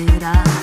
esperar.